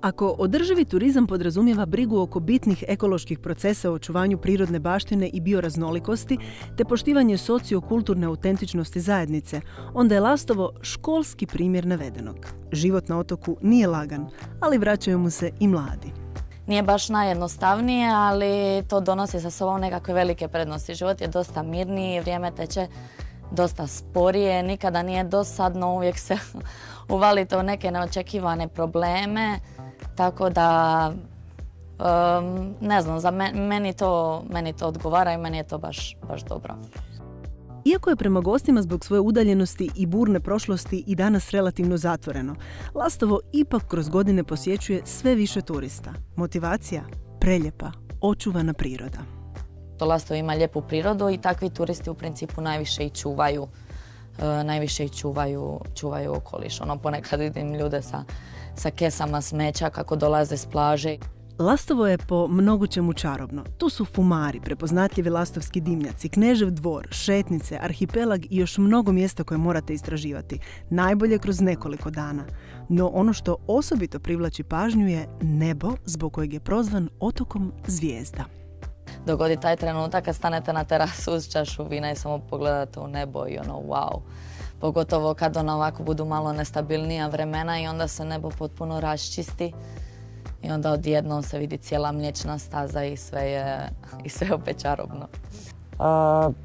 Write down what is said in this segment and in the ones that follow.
Ako održivi turizam podrazumijeva brigu oko bitnih ekoloških procesa u očuvanju prirodne baštine i bioraznolikosti, te poštivanje sociokulturne autentičnosti zajednice, onda je Lastovo školski primjer navedenog. Život na otoku nije lagan, ali vraćaju mu se i mladi. Nije baš najjednostavnije, ali to donosi sa sobom nekakve velike prednosti. Život je dosta mirniji, vrijeme teče dosta sporije, nikada nije dosadno, uvijek se uvalite u neke neočekivane probleme. Tako da, ne znam, za meni, to, meni to odgovara i meni je to baš, baš dobro. Iako je prema gostima zbog svoje udaljenosti i burne prošlosti i danas relativno zatvoreno, Lastovo ipak kroz godine posjećuje sve više turista. Motivacija, preljepa, očuvana priroda. To Lastovo ima lijepu prirodu i takvi turisti u principu najviše i čuvaju najviše i čuvaju, čuvaju okoliš. Ono ponekad vidim ljude sa sa kesama smeća kako dolaze s plaže. Lastovo je po mnogočemu čarobno. Tu su fumari, prepoznatljivi lastovski dimnjaci, Knežev dvor, šetnice, arhipelag i još mnogo mjesta koje morate istraživati. Najbolje kroz nekoliko dana. No ono što osobito privlači pažnju je nebo zbog kojeg je prozvan otokom zvijezda. Dogodi taj trenutak kad stanete na terasu uz čašu vina i samo pogledate u nebo i ono wow pogotovo kad ono ovako budu malo nestabilnija vremena i onda se nebo potpuno raščisti i onda odjednom se vidi cijela mliječna staza i sve je, i sve opet čarobno.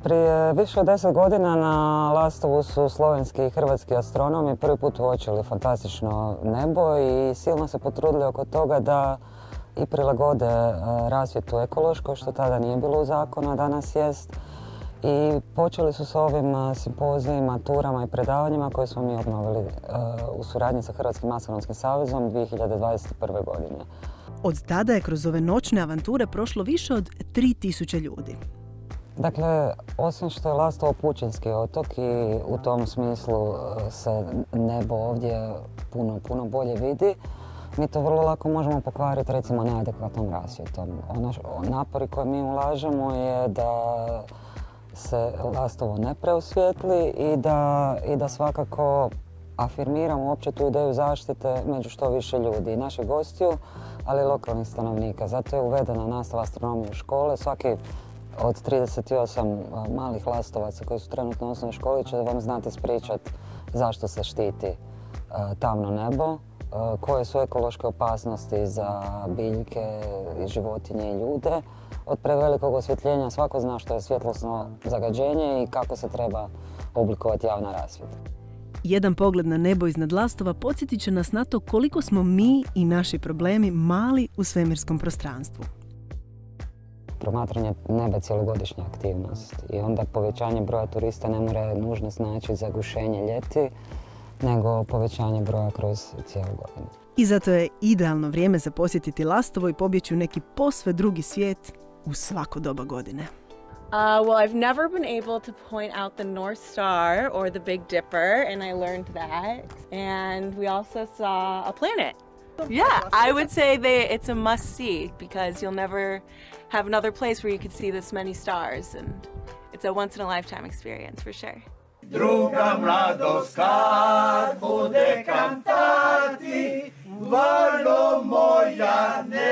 prije više od deset godina na Lastovu su slovenski i hrvatski astronomi prvi put uočili fantastično nebo i silno se potrudili oko toga da i prilagode rasvjetu ekološko, što tada nije bilo u zakonu, a danas jest i počeli su s ovim simpozijima, turama i predavanjima koje smo mi obnovili u suradnji sa Hrvatskim astronomskim savezom 2021. godine. Od tada je kroz ove noćne avanture prošlo više od 3000 ljudi. Dakle, osim što je Lastovo pučinski otok i u tom smislu se nebo ovdje puno, puno bolje vidi, mi to vrlo lako možemo pokvariti recimo neadekvatnom rasvjetom. Ono, napori koje mi ulažemo je da se Lastovo ne preusvjetli i da, i da svakako afirmiramo uopće tu ideju zaštite među što više ljudi i naših gostiju, ali i lokalnih stanovnika. Zato je uvedena nastava astronomije u škole. Svaki od 38 malih lastovaca koji su trenutno u osnovnoj školi će vam znati spričati zašto se štiti tamno nebo, koje su ekološke opasnosti za biljke, životinje i ljude, od prevelikog osvjetljenja svako zna što je svjetlosno zagađenje i kako se treba oblikovati javna rasvjeta. Jedan pogled na nebo iznad Lastova podsjetit će nas na to koliko smo mi i naši problemi mali u svemirskom prostranstvu. Promatranje neba je cijelogodišnja aktivnost i onda povećanje broja turista ne mora nužno znači zagušenje ljeti, nego povećanje broja kroz cijelu godinu. I zato je idealno vrijeme za posjetiti Lastovo i pobjeći u neki posve drugi svijet u svako doba godine? Uh, well, I've never been able to point out the North Star or the Big Dipper, and I learned that. And we also saw a planet. Yeah, I would say they, it's a must see because you'll never have another place where you could see this many stars, and it's a once in a lifetime experience for sure. druga mladost, kar bude kantati, varno moja ne.